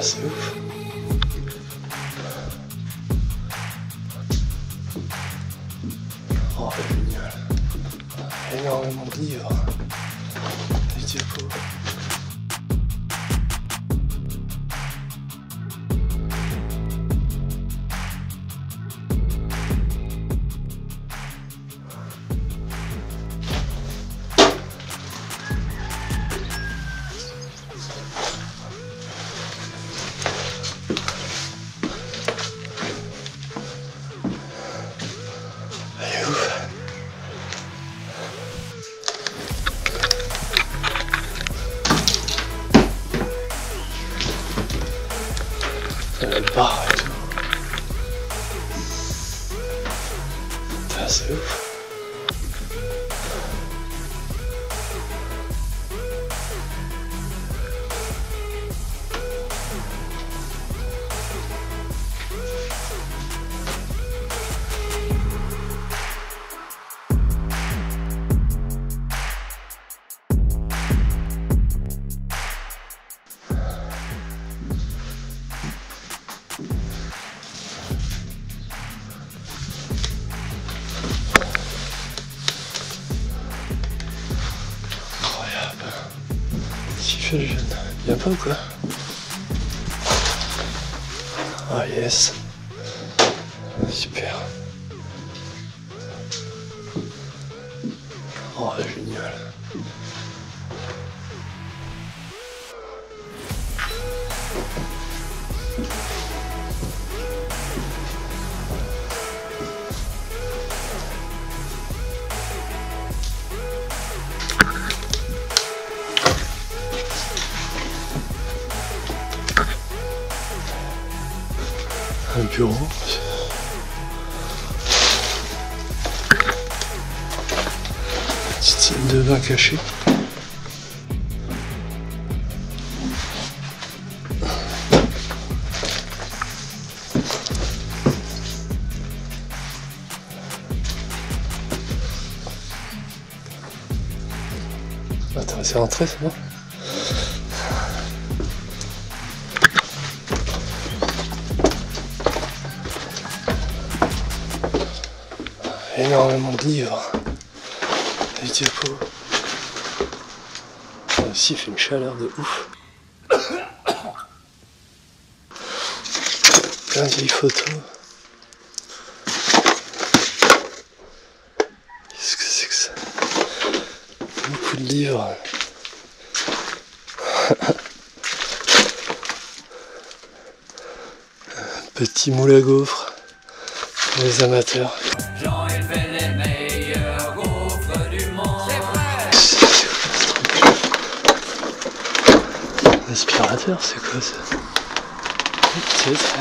C'est ouf. Oh, génial. Énormément de livres. Des. Putain, c'est Si fait le jeune. Y'a pas ou quoi Ah yes. Super. Oh génial. Un bureau. Petite salle de bain cachée. Attends, c'est rentré, c'est bon? Énormément de livres. Des diapos. Ça aussi fait une chaleur de ouf. Plein de vieilles photos. Qu'est-ce que c'est que ça? Beaucoup de livres. Petit moule à gaufres pour les amateurs. Aspirateur, c'est quoi ça C'est ça.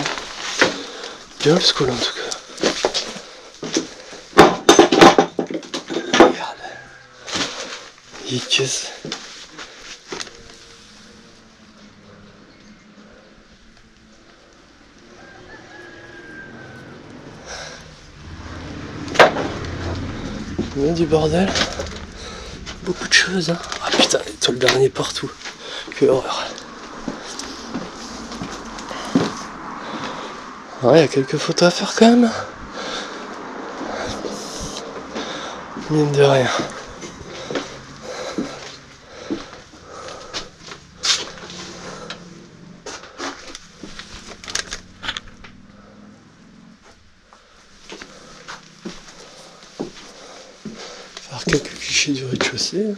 Bien old school en tout cas. Regarde. Il y a du bordel. Beaucoup de choses. Hein. Ah putain, les tôles d'araignée partout. Quelle horreur. Ouais, il y a quelques photos à faire quand même. Mine de rien. Faire quelques clichés du rez-de-chaussée.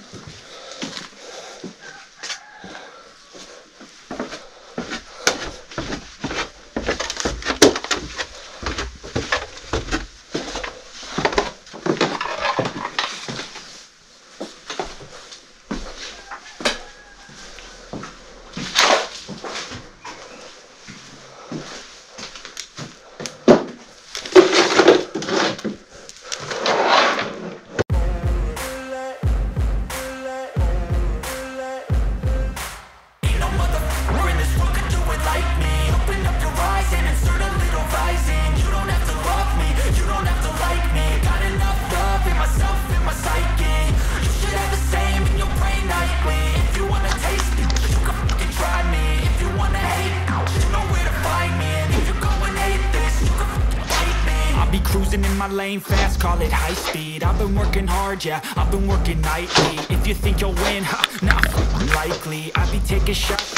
My lane fast, call it high speed I've been working hard, yeah, I've been working nightly If you think you'll win, ha, nah, unlikely I be taking shots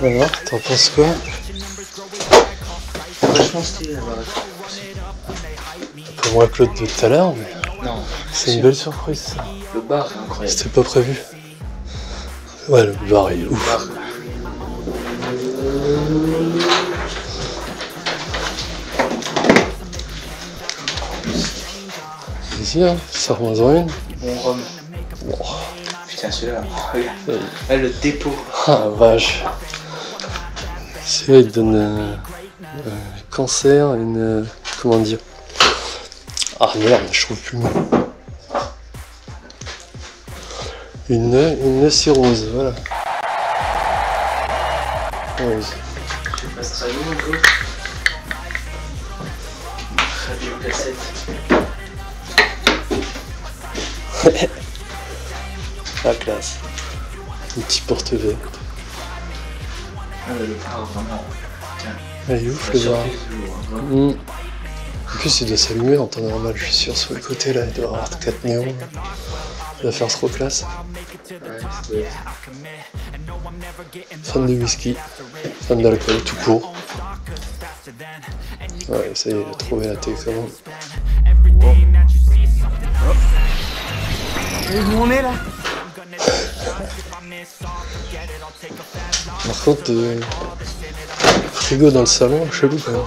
Alors, t'en penses quoi Vachement stylé là-bas. Pas moins Claude de tout à l'heure, mais Non, c'est une belle surprise ça. le bar est incroyable. C'était pas prévu. Ouais, le bar est ouf. bar. Vas-y, hein, sors-moi-en une. Bon rhum. Putain, celui-là, regarde. Là, le dépôt. Ah vache. Celui-là, il donne euh, euh, cancer, une. euh, comment dire Ah merde, je trouve plus le mot. Une, une cirrhose, voilà. Ouais, Je passe très loin, cassette. La classe. Un petit porte-V. Ah, le bar, vraiment. Putain, Ah, il est ouf le bar. surprise du jour, hein, vraiment. Mm. En plus, il doit s'allumer en temps normal, je suis sûr, sur le côté là, il doit avoir 4 néons. Il va faire trop classe. Ouais, ça Fan de whisky, fan d'alcool, tout court. Ouais, ça y est, il a trouvé la télécommande. Par contre, euh, frigo dans le salon, chelou quand même.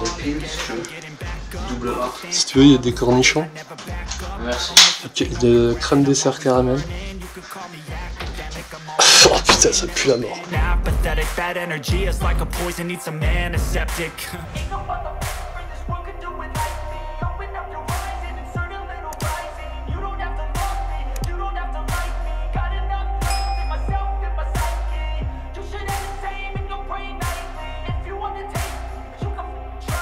Double. Si tu veux, il y a des cornichons, Merci. de crème dessert caramel. Oh putain, ça pue la mort.